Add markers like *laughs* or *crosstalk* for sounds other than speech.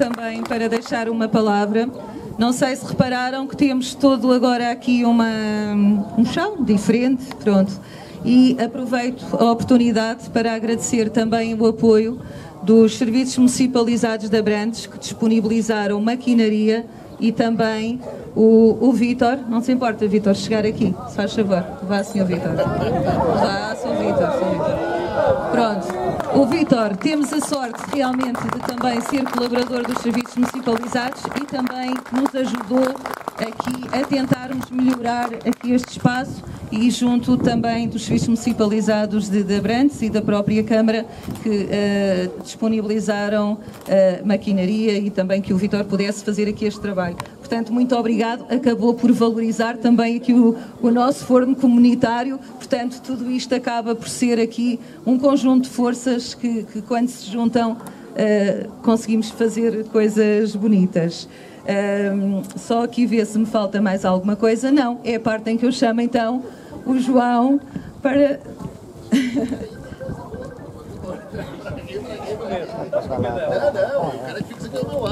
também para deixar uma palavra. Não sei se repararam que temos todo agora aqui uma, um chão diferente, pronto. E aproveito a oportunidade para agradecer também o apoio dos serviços municipalizados de Abrantes que disponibilizaram maquinaria e também o, o Vítor, não se importa, Vítor, chegar aqui, se faz favor. Vá, senhor Vítor. Vá, senhor Vítor, senhor Vítor. Pronto. O Vítor, temos a sorte realmente de também ser colaborador dos serviços municipalizados e também nos ajudou aqui a tentarmos melhorar aqui este espaço e junto também dos serviços municipalizados de, de Abrantes e da própria Câmara que uh, disponibilizaram uh, maquinaria e também que o Vitor pudesse fazer aqui este trabalho. Portanto, muito obrigado. Acabou por valorizar também aqui o, o nosso forno comunitário. Portanto, tudo isto acaba por ser aqui um conjunto de forças que, que quando se juntam, uh, conseguimos fazer coisas bonitas. Um, só aqui ver se me falta mais alguma coisa. Não, é a parte em que eu chamo então o João para. *laughs* Não, não, o cara fica ao meu lado.